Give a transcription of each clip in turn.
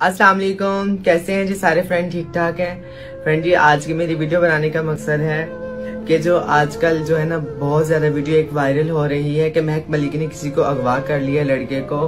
अस्सलाम वालेकुम कैसे हैं जी सारे फ्रेंड ठीक ठाक हैं? फ्रेंड जी, आज की मेरी वीडियो बनाने का मकसद है कि जो आजकल जो है ना बहुत ज़्यादा वीडियो एक वायरल हो रही है कि महक मलिक ने किसी को अगवा कर लिया लड़के को।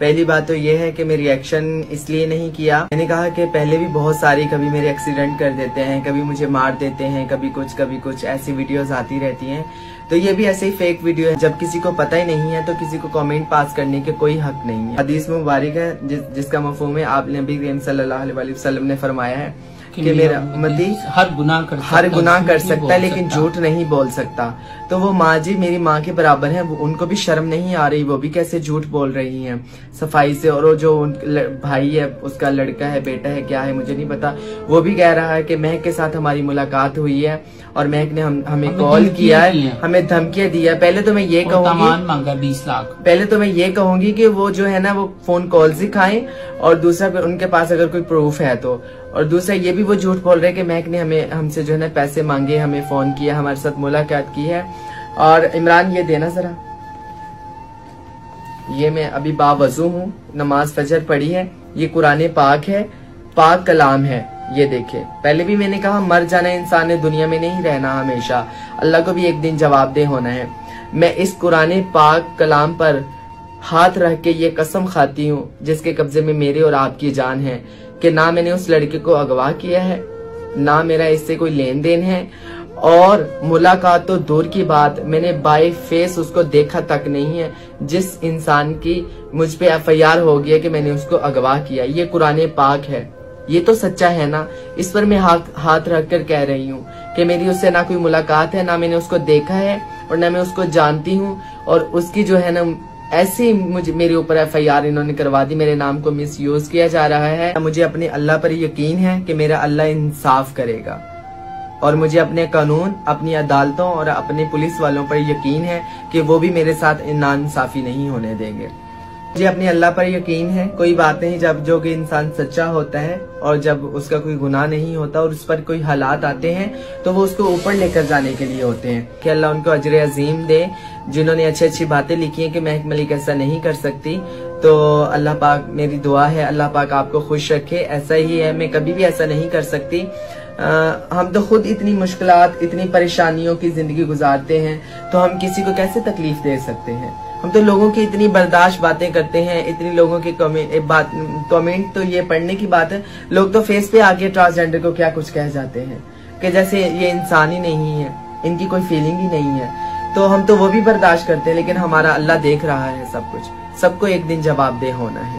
पहली बात तो ये है कि मैं रिएक्शन इसलिए नहीं किया। मैंने कहा कि पहले भी बहुत सारी कभी मेरे एक्सीडेंट कर देते हैं कभी मुझे मार देते हैं कभी कुछ कभी कुछ ऐसी वीडियोस आती रहती हैं। तो ये भी ऐसे ही फेक वीडियो है। जब किसी को पता ही नहीं है तो किसी को कमेंट पास करने के कोई हक नहीं है। हदीस मुबारक है जिस, जिसका मफहूम है आपने नबी सल्लल्लाहु अलैहि वसल्लम ने फरमाया है। कि मेरा उम्मती हर गुनाह कर हर गुनाह कर सकता है लेकिन झूठ नहीं बोल सकता। तो वो माँ जी मेरी माँ के बराबर है उनको भी शर्म नहीं आ रही वो भी कैसे झूठ बोल रही हैं। सफ़ाई से और वो जो भाई है उसका लड़का है बेटा है क्या है मुझे नहीं पता। वो भी कह रहा है कि महक के साथ हमारी मुलाकात हुई है और महक ने हम हमें कॉल किया है हमें धमकियाँ दिया पहले तो मैं ये कहूँगी मांगा बीस लाख। पहले तो मैं ये कहूँगी कि वो जो है ना वो फ़ोन कॉल ही खाएँ और दूसरा उनके पास अगर कोई प्रूफ है तो। और दूसरा ये भी वो झूठ बोल रहे कि महक ने हमें, हमसे जो है ना पैसे मांगे, हमें फ़ोन किया, हमारे साथ मुलाकात की है। और इमरान, ये देना जरा। ये मैं अभी बावजू हूँ, नमाज़ फजर पढ़ी है, ये कुरान पाक है, पाक कलाम है, ये देखे। पहले भी मैंने कहा, मर जाना इंसान ने दुनिया में नहीं रहना हमेशा। अल्लाह को भी एक दिन जवाबदेह होना है। मैं इस कुरान पाक कलाम पर हाथ रख के ये कसम खाती हूँ, जिसके कब्जे में मेरे और आपकी जान है, कि ना मैंने उस लड़के को अगवा किया है, ना मेरा इससे कोई लेन देन है, और मुलाकात तो दूर की बात, मैंने बाय फेस उसको देखा तक नहीं है, जिस इंसान की मुझ पे एफआईआर हो गया कि मैंने उसको अगवा किया, ये कुरान पाक है। ये तो सच्चा है ना? इस पर मैं हाथ हाथ रख कर कह रही हूँ, कि मेरी उससे ना कोई मुलाकात है, ना मैंने उसको देखा है, और ना मैं उसको जानती हूँ, और उसकी जो है ना ऐसी मुझे, मेरे ऊपर एफ़ आई आर इन्होंने करवा दी, मेरे नाम को मिस यूज़ किया जा रहा है। मुझे अपने अल्लाह पर यकीन है कि मेरा अल्लाह इंसाफ करेगा। और मुझे अपने कानून, अपनी अदालतों और अपने पुलिस वालों पर यकीन है कि वो भी मेरे साथ इंसाफी नहीं होने देंगे। मुझे अपने अल्लाह पर यकीन है। कोई बात नहीं जब जो कि इंसान सच्चा होता है और जब उसका कोई गुनाह नहीं होता और उस पर कोई हालात आते हैं तो वो उसको ऊपर लेकर जाने के लिए होते हैं। कि अल्लाह उनको अजर अजीम दे जिन्होंने अच्छी अच्छी बातें लिखी हैं कि महक मलिक ऐसा नहीं कर सकती। तो अल्लाह पाक मेरी दुआ है अल्लाह पाक आपको खुश रखे। ऐसा ही है मैं कभी भी ऐसा नहीं कर सकती। आ, हम तो खुद इतनी मुश्किल इतनी परेशानियों की ज़िंदगी गुजारते हैं तो हम किसी को कैसे तकलीफ़ दे सकते हैं? हम तो लोगों की इतनी बर्दाश्त बातें करते हैं, इतनी लोगों के कमेंट तो ये पढ़ने की बात है। लोग तो फेस पे आके ट्रांसजेंडर को क्या कुछ कह जाते हैं? कि जैसे ये इंसान ही नहीं है, इनकी कोई फीलिंग ही नहीं है। तो हम तो वो भी बर्दाश्त करते हैं, लेकिन हमारा अल्लाह देख रहा है सब कुछ। सबको एक दिन जवाब दे होना है।